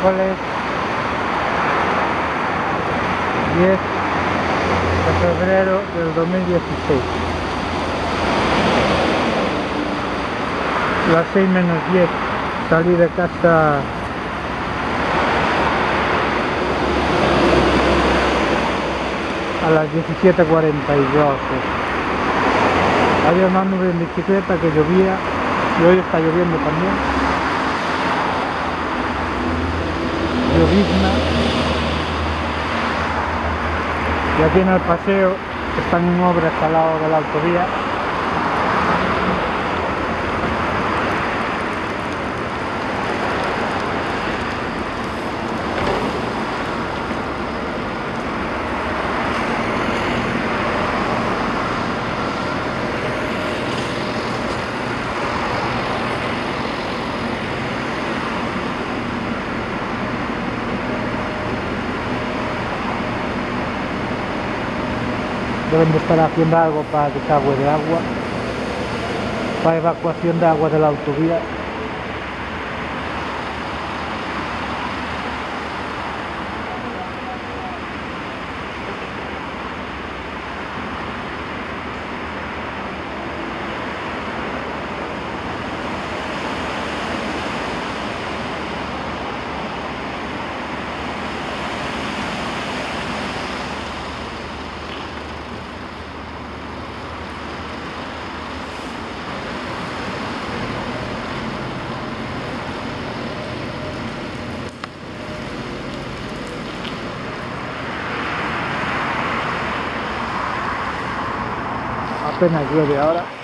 miércoles 10 de febrero del 2016 las 6 menos 10 salí de casa. A las 17.42 había una nube en bicicleta que llovía y hoy está lloviendo también y aquí en el paseo están en obras al lado de la autovía deben de estar haciendo algo para desagüe de agua, para evacuación de agua de la autovía. Apenas llueve ahora